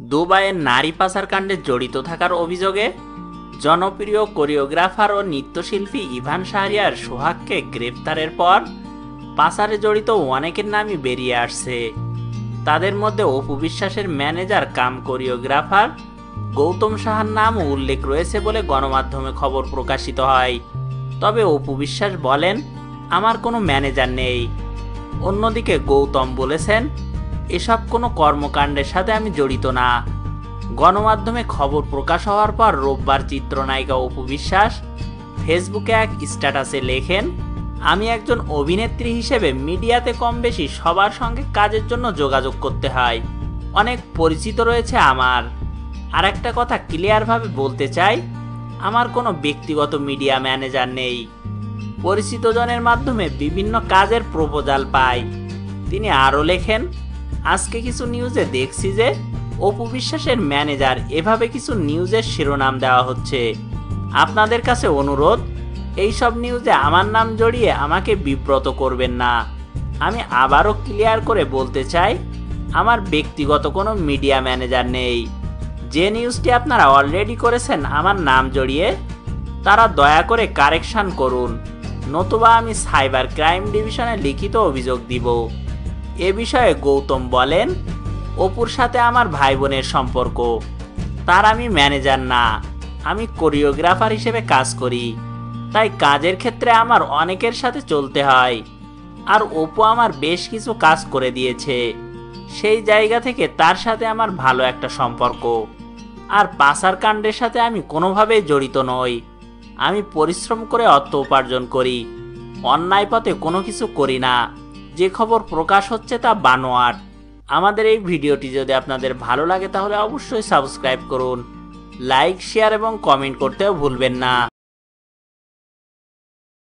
দুবাইয়ের নারী পাচার কাণ্ডে জড়িত থাকার অভিযোগে জনপ্রিয় কোরিওগ্রাফার ও নৃত্যশিল্পী ইভান শাহরিয়ার সোহাগকে গ্রেপ্তারের পর পাচারে জড়িত অনেকের নামই বেরিয়ে আসছে। তাদের মধ্যে অপু বিশ্বাসের ম্যানেজার কাম কোরিওগ্রাফার গৌতম সাহার নামও উল্লেখ রয়েছে বলে গণমাধ্যমে খবর প্রকাশিত হয়। তবে অপু বিশ্বাস বলেন, আমার কোনো ম্যানেজার নেই। অন্যদিকে গৌতম বলেছেন এসব কোনো কর্মকাণ্ডের সাথে আমি জড়িত না। গণমাধ্যমে খবর প্রকাশ হওয়ার পর রোববার চিত্রনায়িকা অপু বিশ্বাস ফেসবুকে এক স্ট্যাটাসে লেখেন, আমি একজন অভিনেত্রী হিসেবে মিডিয়াতে কম বেশি সবার সঙ্গে কাজের জন্য যোগাযোগ করতে হয়। অনেক পরিচিত রয়েছে আমার। আর একটা কথা ক্লিয়ারভাবে বলতে চাই, আমার কোনো ব্যক্তিগত মিডিয়া ম্যানেজার নেই। পরিচিত জনের মাধ্যমে বিভিন্ন কাজের প্রপোজাল পাই। তিনি আরও লেখেন আজকে কিছু নিউজে দেখছি যে অপু বিশ্বাসের ম্যানেজার এভাবে কিছু নিউজের শিরোনাম দেওয়া হচ্ছে। আপনাদের কাছে অনুরোধ, এইসব নিউজে আমার নাম জড়িয়ে আমাকে বিব্রত করবেন না। আমি আবারও ক্লিয়ার করে বলতে চাই, আমার ব্যক্তিগত কোনো মিডিয়া ম্যানেজার নেই। যে নিউজটি আপনারা অলরেডি করেছেন আমার নাম জড়িয়ে, তারা দয়া করে কারেকশান করুন, নতুবা আমি সাইবার ক্রাইম ডিভিশনে লিখিত অভিযোগ দিব। এ বিষয়ে গৌতম বলেন, অপুর সাথে আমার ভাই বোনের সম্পর্ক। তার আমি ম্যানেজার না। আমি কোরিওগ্রাফার হিসেবে কাজ করি। তাই কাজের ক্ষেত্রে আমার অনেকের সাথে চলতে হয়। আর অপু আমার বেশ কিছু কাজ করে দিয়েছে। সেই জায়গা থেকে তার সাথে আমার ভালো একটা সম্পর্ক। আর পাচার কাণ্ডের সাথে আমি কোনোভাবেই জড়িত নই। আমি পরিশ্রম করে অর্থ উপার্জন করি। অন্যায় পথে কোনো কিছু করি না। যে খবর প্রকাশ হচ্ছে তা বানোয়ার আমাদের এই ভিডিওটি যদি আপনাদের ভালো লাগে তাহলে অবশ্যই সাবস্ক্রাইব করুন, লাইক, শেয়ার এবং কমেন্ট করতেও ভুলবেন না।